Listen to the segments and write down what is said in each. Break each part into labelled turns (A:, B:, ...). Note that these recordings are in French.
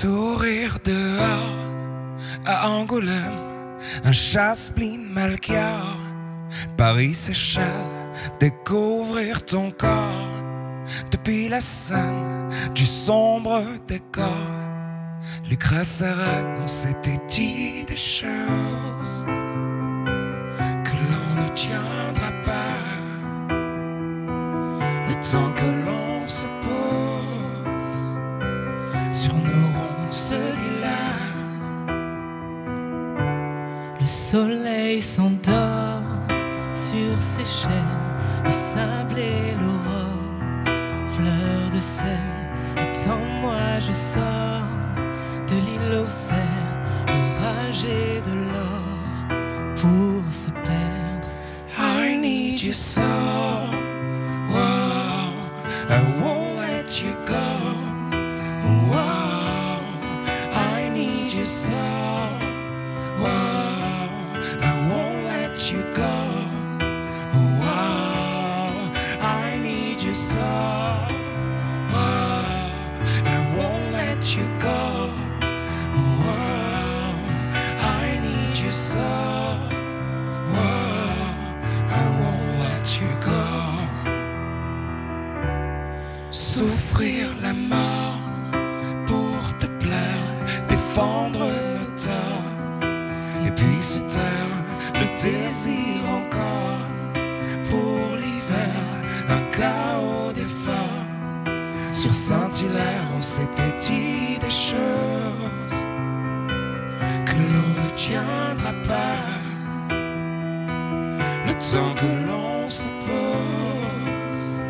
A: courir dehors à Angoulême, un Melchior, Paris s'échelle, découvrir ton corps depuis la scène du sombre décor. Lucrèce on s'était dit des choses que l'on ne tiendra pas. Le temps que l'on se pose lilas.
B: Le soleil s'endort sur ses chaînes, le sable et l'aurore, fleur de sel. Attends-moi, je sors de l'île aux cerfs, l'orage de l'or pour se perdre.
A: I need you so. Whoa, I won't I won't let you go. I need you so. I won't let you go. I need you so. I won't let you go. Souffrir la mort torts, et puis se taire le désir encore pour l'hiver, un chaos d'efforts. Sur Saint-Hilaire, on s'était dit des choses que l'on ne tiendra pas. Le temps que l'on se pose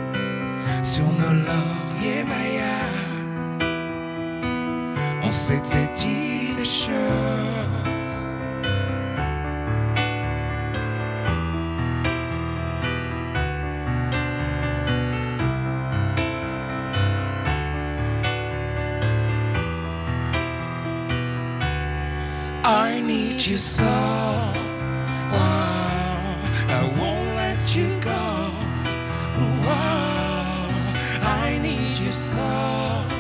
A: sur nos lauriers mayas, on s'était dit des choses. I need you so. I won't let you go. I need you so.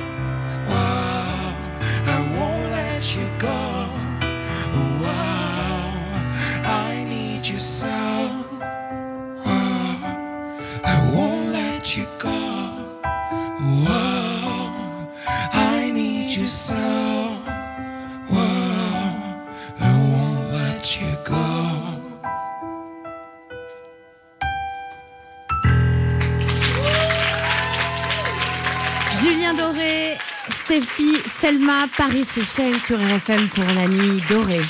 C: Julien Doré, Stéphie, Selma, Paris-Séchelles sur RFM pour la nuit dorée.